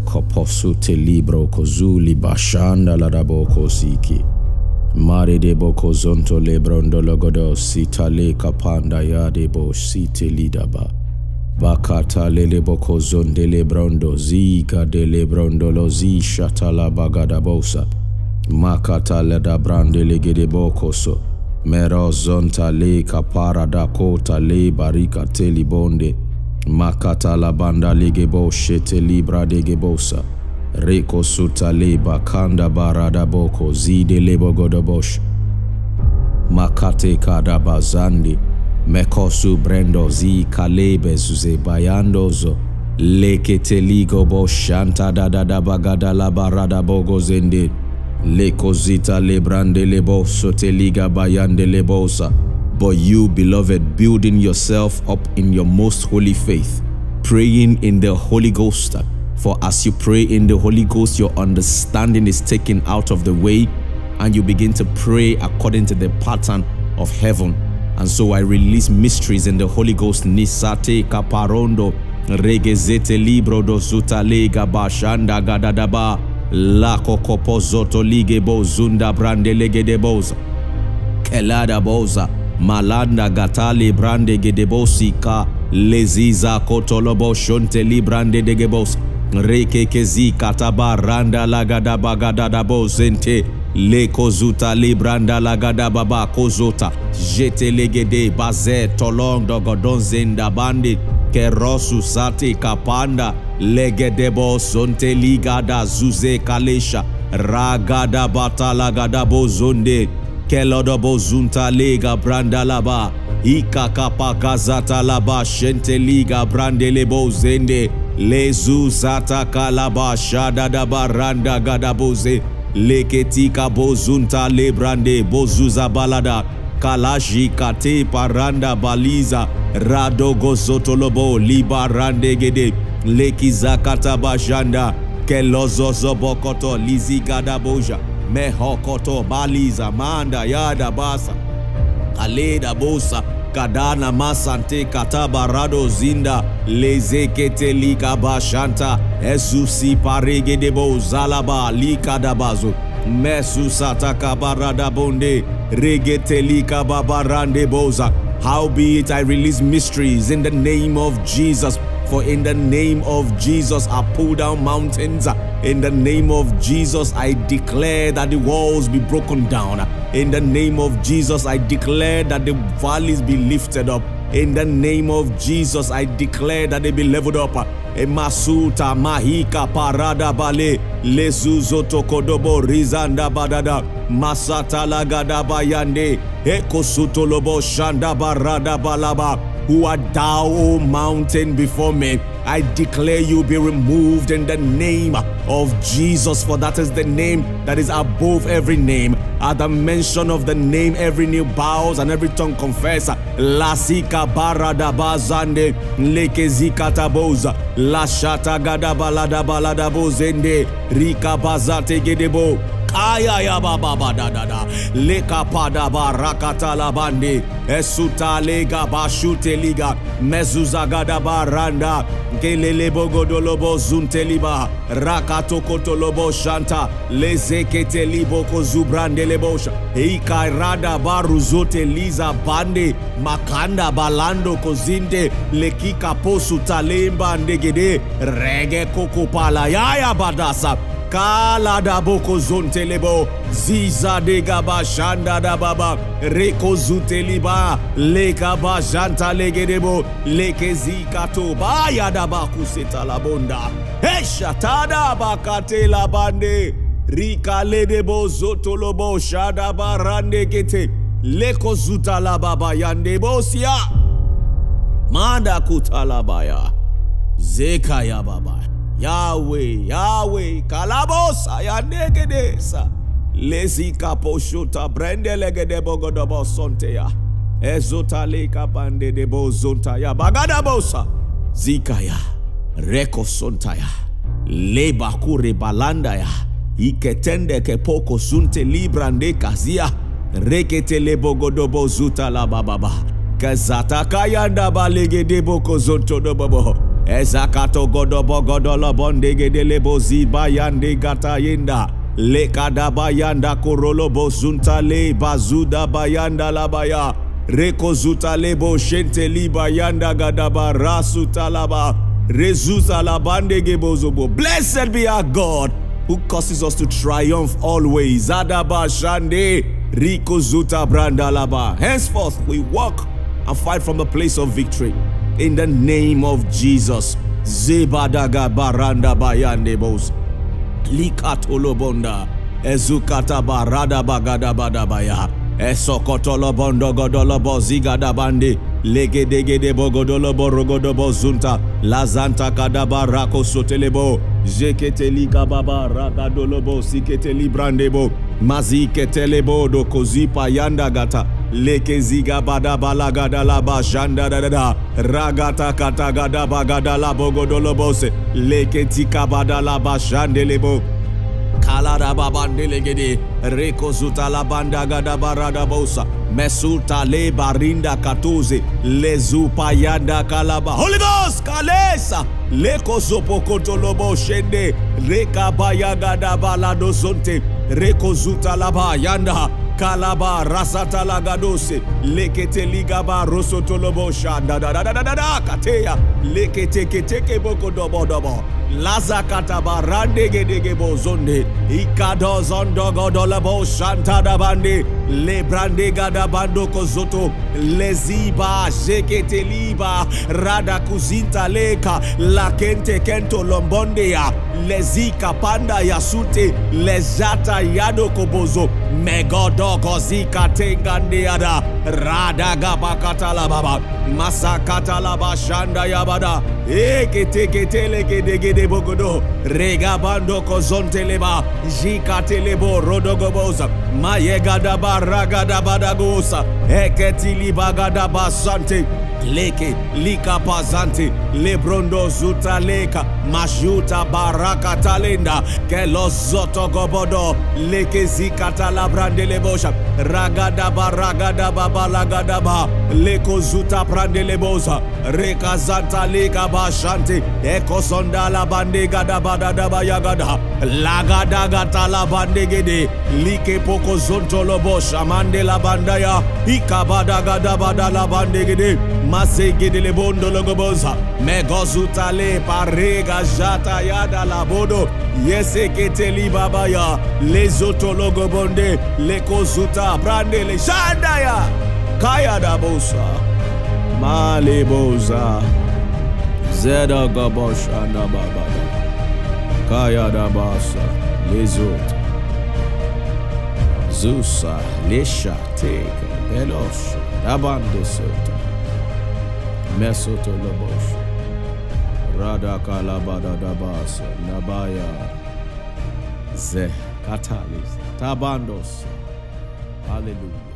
kokoposu te libro kozuli bashanda la rabo kosiki. Mare debo zonto le brondologodo sitale kapanda ya debo site lidaba. Bakata lele boko zonde le brondo zika de le brondolo zi shatala bagada bosa. Makata le da brande le gede bokoso. Mero zonta le kapara da kota le barika telibonde. bonde. Makata la banda legebo shete libra de gebosa. Reko suta le bakanda barada boko zide lebo godobosh. Makate kada bazandi. Mekosu brendo zi kalebe zuze bayandozo. Lekete ligo bo shanta da da da bagada la barada bogo zende. Leko zita le brande lebo sote liga bayande lebosa. But you, beloved, building yourself up in your most holy faith, praying in the Holy Ghost. For as you pray in the Holy Ghost, your understanding is taken out of the way and you begin to pray according to the pattern of heaven. And so I release mysteries in the Holy Ghost. Nisate kaparondo regezete libro do lega bashanda gadadaba la kokopozoto ligebo zunda brande legedeboza kelada boza malanda gatali brande gedebosi ka leziza kotolobo shonte librande degebos rekekezi kataba randa lagada bagada bozente le kozuta libranda lagada baba kozota jete legede baze tolong dogodon zenda bandi kerosu sati kapanda legedebo sonte ligada zuze kalesha ragada batalagada bozonde Kelodobo zunta lega brandalaba. Ikakapaka zatalaba shenteliga brandelebo zende. Lezu zata kalaba shadadaba randa gada gadaboze. Leketika bozunta lebrande bozuza balada. Kalashi kate paranda baliza. rado Radogo liba rande gede. Leki zakata bashanda. Kelozo zobokoto lizi gadaboja. Mehokoto baliza manda yada basa kaleda bosa kadana masante katabarado zinda lezekete lika bashanta esusi paregedebo zalaba likadabazo mesusata kabarada bonde regete lika babarande boza howbeit i release mysteries in the name of jesus for in the name of Jesus, I pull down mountains. In the name of Jesus, I declare that the walls be broken down. In the name of Jesus, I declare that the valleys be lifted up. In the name of Jesus, I declare that they be leveled up. Emasuta mahika parada bale lezuzo tokodobo rizanda badada masata lagada bayande ekosutolobo shanda barada balaba who art thou, O mountain, before me? I declare you be removed in the name of Jesus, for that is the name that is above every name. At the mention of the name, every knee bows and every tongue confess. Lasika barada bazande lekezika taboza lashata gada balada balada bozende rika bazate gedebo Aya ya baba bada da da leka pada barakata la bande esuta lega bashute liga. Mezuza gada baranda kelele bogodolobo zunteliba rakato kotolobo shanta. Lezekete liboko zubrande lebosha ikarada baruzote liza bande makanda balando kozinde. Lekika posu talemba ndegede. Rege kokopala yaya badasa kala da boko zontelebo ziza de gaba shanda da baba reko zuteliba leka ba janta legedebo leke zikato baya da baku setalabonda eshatada bakate la bande rika ledebo zotolobo shada barande kete leko zutala baba yande bosia manda kutalabaya zeka ya baba Yahweh, Yahweh, Kalabosa, Yanegedesa, Lezi Kaposhuta, Brendelegede Bogodobo zunta ya, ezota leka Bande de bogozunta ya bagada bosa, zika ya, Reko Sontaya, Lebakure Balandaya, Iketende Kepoko Sunte Librande Kazia, Reketele Bogodobo Zuta la Bababa, Kazata Kayanda Balegede Boko Zonto Dobobo. Ezakato godobo godolo bonde gedele bozi bayande gata yenda. Lekada bayanda korolo bozunta le bazuda bayanda labaya. Reko zuta lebo shente liba yanda gadaba rasu talaba. Rezuta labande gebozobo. Blessed be our God who causes us to triumph always. Adaba shande riko zuta brandalaba. Henceforth we walk and fight from the place of victory. In the name of Jesus. Zebadaga baranda bayande bos. Likatolobonda. Ezukata barada bagada badabaya. Esokotolo bondo godolo bozigada bandi. Legedegede bogodolo borogodo bozunta. Lazanta kadaba rako sotelebo. Jeketeli kababa ragadolobo siketeli brandebo. Kozipa yanda gata. Leke ziga bada balagada la bashanda da da da. Ragata kata gada bagada la bogodolobose. Leke tika bada la bashandelebo. Kalada babandelegede Reko zuta la banda gada barada bosa Mesulta le barinda katuze. Le yanda kalaba Holy Ghost kalesa. Leko zopo kotolobo shende. Reka baya gada balado zonte. Reko zuta la bayanda Kalaba rasata lagadose lekete ligaba rosotolobo shanda da da da da da da kateya lekete keteke boko dobo dobo laza kataba rande gedege bozonde ikado zondo godolabo shanta da bande le brande gada bando kozoto leziba jekete liba rada kuzinta leka la kente kento lombondea lezika panda yasute lezata yado kobozo Megodogo zika tenga niada. Radaga bakatala baba. Masakatala bashanda yabada. Eke teke tele gedege de bogodo. Rega bando kozonteleba. Jika telebo rodogoboza. Mayega daba raga daba dagosa. Eke tili baga daba sante. leke likapazanti lebrondozutaleka majuta baraka talenda kelozotogobodo lekezikatalabrandelebosha ragadaba ragadababa lagadaba lekozutabrandelebuza rekazantalikabashanti ekosondalabandegadabadadabayagada lagadagatalabandegede likepokozontolobosha mandelabandaya ikabadagadabadalabandegede masegedele bondo logoboza megozutale parega jata yada labodo yeseketeli babaya lezotologobonde lekozuta brandele jandaya kayadabosa maleboza zedagaboshandababada kayadabasa lezota zusa leshateka belosha dabandesota sota Mesoto Lobosh. Radaka Labada Dabas. Nabaya. Ze Katalis. Tabandos. Hallelujah.